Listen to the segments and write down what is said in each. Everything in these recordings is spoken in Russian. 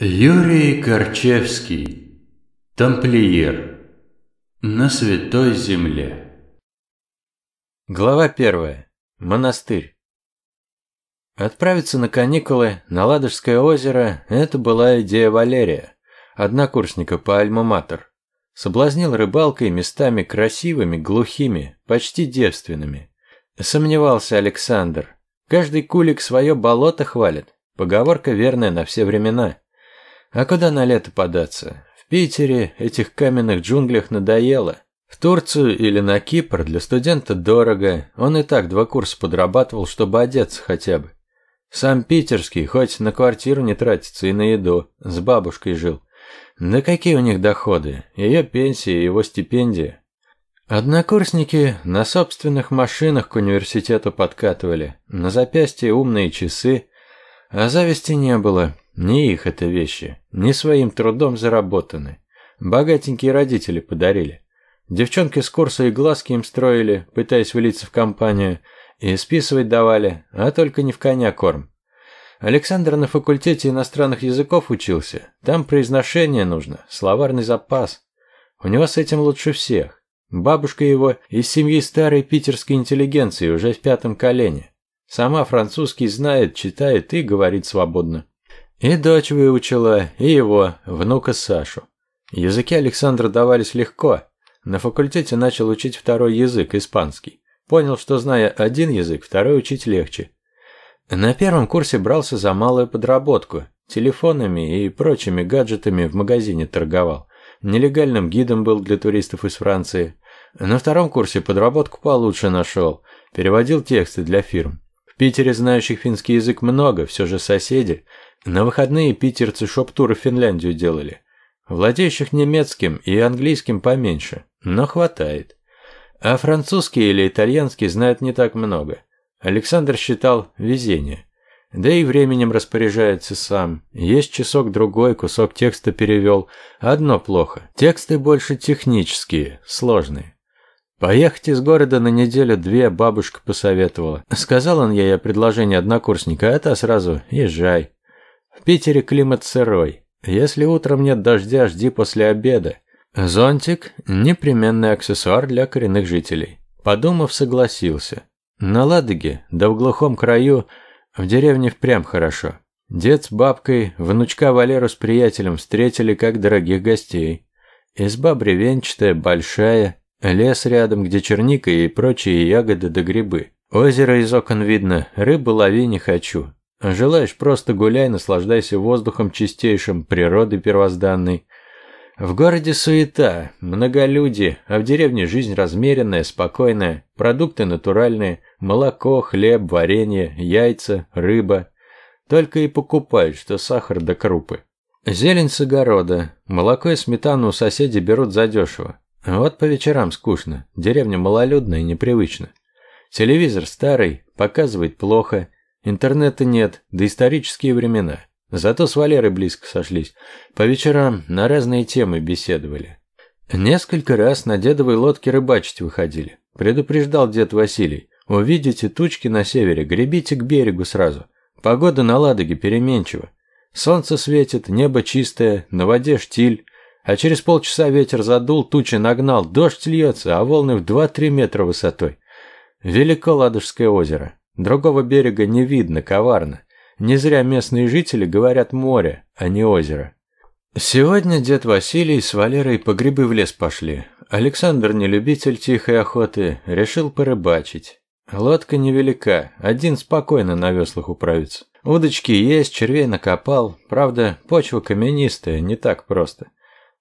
Юрий Корчевский, тамплиер, на Святой Земле. Глава первая. Монастырь. Отправиться на каникулы на Ладожское озеро – это была идея Валерия, однокурсника по Альма-Матер. Соблазнил рыбалкой местами красивыми, глухими, почти девственными. Сомневался Александр. Каждый кулик свое болото хвалит. Поговорка верная на все времена. А куда на лето податься? В Питере этих каменных джунглях надоело. В Турцию или на Кипр для студента дорого. Он и так два курса подрабатывал, чтобы одеться хотя бы. Сам питерский, хоть на квартиру не тратится и на еду. С бабушкой жил. Да какие у них доходы? Ее пенсия и его стипендия. Однокурсники на собственных машинах к университету подкатывали. На запястье умные часы. А зависти не было. Не их это вещи, не своим трудом заработаны. Богатенькие родители подарили. Девчонки с курса и глазки им строили, пытаясь влиться в компанию, и списывать давали, а только не в коня корм. Александр на факультете иностранных языков учился. Там произношение нужно, словарный запас. У него с этим лучше всех. Бабушка его из семьи старой питерской интеллигенции, уже в пятом колене. Сама французский знает, читает и говорит свободно. И дочь выучила, и его, внука Сашу. Языки Александра давались легко. На факультете начал учить второй язык, испанский. Понял, что зная один язык, второй учить легче. На первом курсе брался за малую подработку. Телефонами и прочими гаджетами в магазине торговал. Нелегальным гидом был для туристов из Франции. На втором курсе подработку получше нашел. Переводил тексты для фирм. Питере знающих финский язык много, все же соседи. На выходные питерцы шоп-туры в Финляндию делали. Владеющих немецким и английским поменьше, но хватает. А французский или итальянский знают не так много. Александр считал везение. Да и временем распоряжается сам. Есть часок-другой, кусок текста перевел. Одно плохо. Тексты больше технические, сложные. Поехать из города на неделю-две бабушка посоветовала. Сказал он ей о предложении однокурсника, а та сразу «Езжай». В Питере климат сырой. Если утром нет дождя, жди после обеда. Зонтик – непременный аксессуар для коренных жителей. Подумав, согласился. На Ладоге, да в глухом краю, в деревне впрямь хорошо. Дед с бабкой, внучка Валеру с приятелем встретили как дорогих гостей. Изба бревенчатая, большая, лес рядом, где черника и прочие ягоды да грибы. Озеро из окон видно, рыбу лови не хочу. Желаешь, просто гуляй, наслаждайся воздухом чистейшим, природой первозданной. В городе суета, многолюдие, а в деревне жизнь размеренная, спокойная, продукты натуральные, молоко, хлеб, варенье, яйца, рыба. Только и покупают, что сахар да крупы. Зелень с огорода, молоко и сметану у соседей берут задешево. Вот по вечерам скучно, деревня малолюдная и непривычна. Телевизор старый, показывает плохо, Интернета нет, да исторические времена. Зато с Валерой близко сошлись. По вечерам на разные темы беседовали. Несколько раз на дедовой лодке рыбачить выходили. Предупреждал дед Василий. Увидите тучки на севере, гребите к берегу сразу. Погода на Ладоге переменчива. Солнце светит, небо чистое, на воде штиль. А через полчаса ветер задул, тучи нагнал, дождь льется, а волны в 2-3 метра высотой. Велико Ладожское озеро. Другого берега не видно, коварно. Не зря местные жители говорят море, а не озеро. Сегодня дед Василий с Валерой по грибы в лес пошли. Александр, не любитель тихой охоты, решил порыбачить. Лодка невелика, один спокойно на веслах управится. Удочки есть, червей накопал. Правда, почва каменистая, не так просто.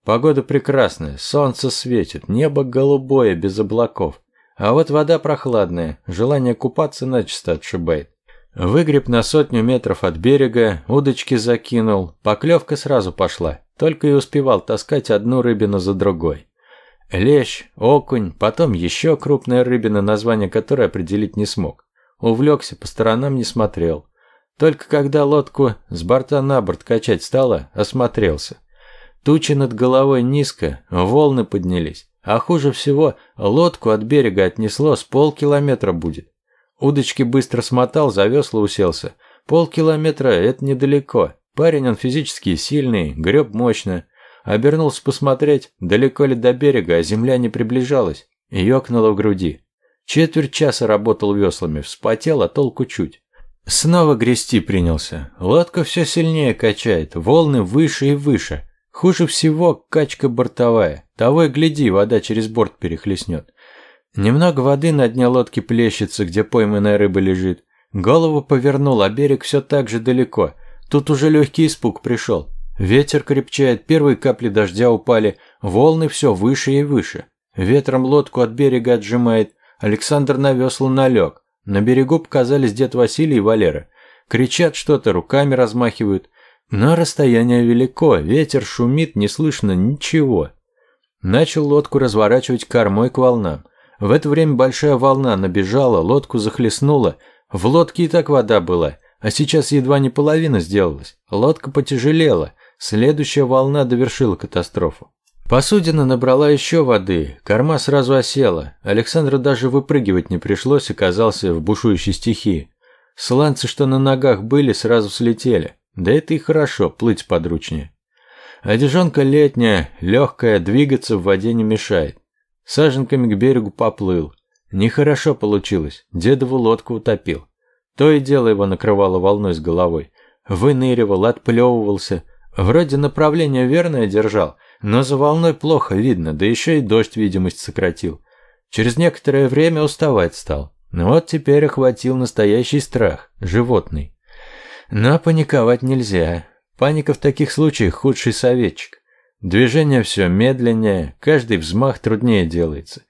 Погода прекрасная, солнце светит, небо голубое, без облаков. А вот вода прохладная, желание купаться начисто отшибает. Выгреб на сотню метров от берега, удочки закинул, поклевка сразу пошла, только и успевал таскать одну рыбину за другой. Лещ, окунь, потом еще крупная рыбина, название которой определить не смог. Увлекся, по сторонам не смотрел. Только когда лодку с борта на борт качать стало, осмотрелся. Тучи над головой низко, волны поднялись. А хуже всего, лодку от берега отнесло с полкилометра будет. Удочки быстро смотал, за весла уселся. Полкилометра – это недалеко. Парень он физически сильный, греб мощно. Обернулся посмотреть, далеко ли до берега, а земля не приближалась. И ёкнуло в груди. Четверть часа работал веслами, вспотел, а толку чуть. Снова грести принялся. Лодка все сильнее качает, волны выше и выше. Хуже всего качка бортовая. Того и гляди, вода через борт перехлестнет. Немного воды на дне лодки плещется, где пойманная рыба лежит. Голову повернул, а берег все так же далеко. Тут уже легкий испуг пришел. Ветер крепчает, первые капли дождя упали, волны все выше и выше. Ветром лодку от берега отжимает. Александр на весло налег. На берегу показались дед Василий и Валера. Кричат что-то, руками размахивают. Но расстояние велико, ветер шумит, не слышно ничего. Начал лодку разворачивать кормой к волнам. В это время большая волна набежала, лодку захлестнула. В лодке и так вода была, а сейчас едва не половина сделалась. Лодка потяжелела. Следующая волна довершила катастрофу. Посудина набрала еще воды, корма сразу осела. Александру даже выпрыгивать не пришлось, оказался в бушующей стихии. Сланцы, что на ногах были, сразу слетели. Да это и хорошо, плыть подручнее. Одежонка летняя, легкая, двигаться в воде не мешает. Саженками к берегу поплыл. Нехорошо получилось, дедову лодку утопил. То и дело его накрывало волной с головой. Выныривал, отплевывался. Вроде направление верное держал, но за волной плохо видно, да еще и дождь видимость сократил. Через некоторое время уставать стал. Вот теперь охватил настоящий страх, животный. Но паниковать нельзя. Паника в таких случаях худший советчик. Движение все медленнее, каждый взмах труднее делается.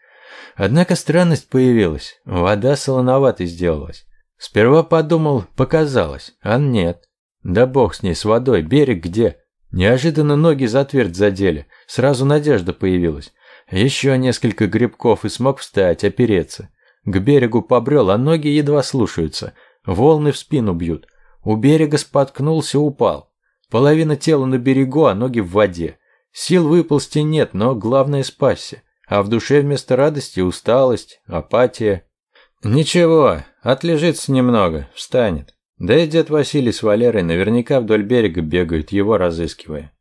Однако странность появилась, вода солоноватой сделалась. Сперва подумал, показалось, а нет. Да бог с ней, с водой, берег где? Неожиданно ноги за твердь задели, сразу надежда появилась. Еще несколько грибков и смог встать, опереться. К берегу побрел, а ноги едва слушаются. Волны в спину бьют. У берега споткнулся, упал. Половина тела на берегу, а ноги в воде. Сил выползти нет, но главное спасся. А в душе вместо радости усталость, апатия. Ничего, отлежится немного, встанет. Да и дед Василий с Валерой наверняка вдоль берега бегают, его разыскивая.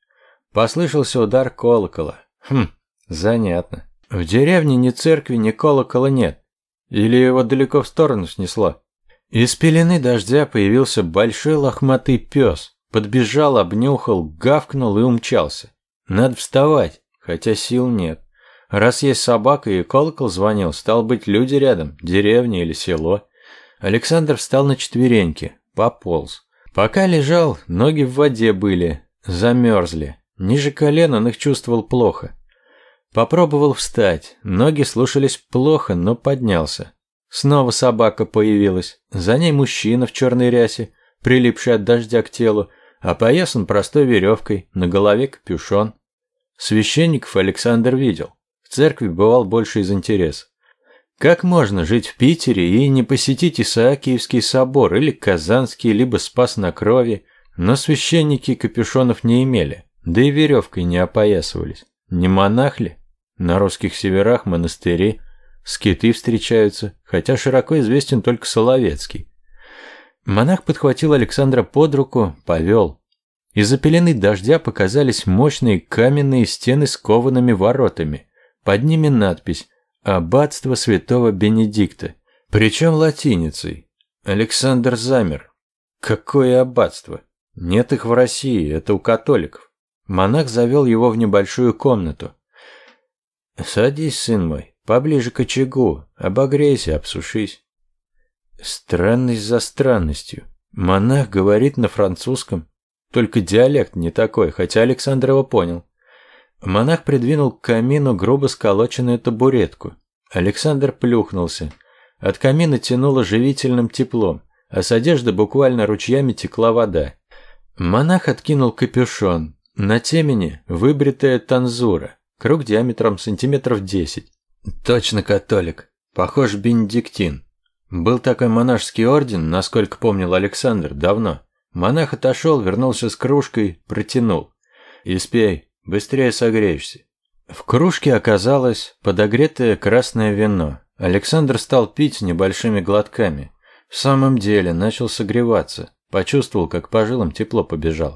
Послышался удар колокола. Хм, занятно. В деревне ни церкви, ни колокола нет. Или его далеко в сторону снесло. Из пелены дождя появился большой лохматый пес. Подбежал, обнюхал, гавкнул и умчался. Надо вставать, хотя сил нет. Раз есть собака и колокол звонил, стал быть люди рядом, деревня или село. Александр встал на четвереньки, пополз. Пока лежал, ноги в воде были, замерзли. Ниже колен он их чувствовал плохо. Попробовал встать, ноги слушались плохо, но поднялся. Снова собака появилась, за ней мужчина в черной рясе, прилипший от дождя к телу, а поясан простой веревкой, на голове капюшон. Священников Александр видел. В церкви бывал больше из интереса. Как можно жить в Питере и не посетить Исаакиевский собор или Казанский, либо Спас на крови, но священники капюшонов не имели, да и веревкой не опоясывались. Не монах ли? На русских северах монастыри, скиты встречаются, хотя широко известен только Соловецкий. Монах подхватил Александра под руку, повел. Из-за пелены дождя показались мощные каменные стены с коваными воротами. Под ними надпись «Аббатство святого Бенедикта», причем латиницей. Александр замер. Какое аббатство? Нет их в России, это у католиков. Монах завел его в небольшую комнату. «Садись, сын мой, поближе к очагу, обогрейся, обсушись». Странность за странностью. Монах говорит на французском. Только диалект не такой, хотя Александр его понял. Монах придвинул к камину грубо сколоченную табуретку. Александр плюхнулся. От камина тянуло живительным теплом, а с одежды буквально ручьями текла вода. Монах откинул капюшон. На темени выбритая танзура, круг диаметром сантиметров десять. Точно католик. Похож бенедиктин. Был такой монашеский орден, насколько помнил Александр, давно. Монах отошел, вернулся с кружкой, протянул. «Испей, быстрее согреешься». В кружке оказалось подогретое красное вино. Александр стал пить небольшими глотками. В самом деле начал согреваться. Почувствовал, как по жилам тепло побежало.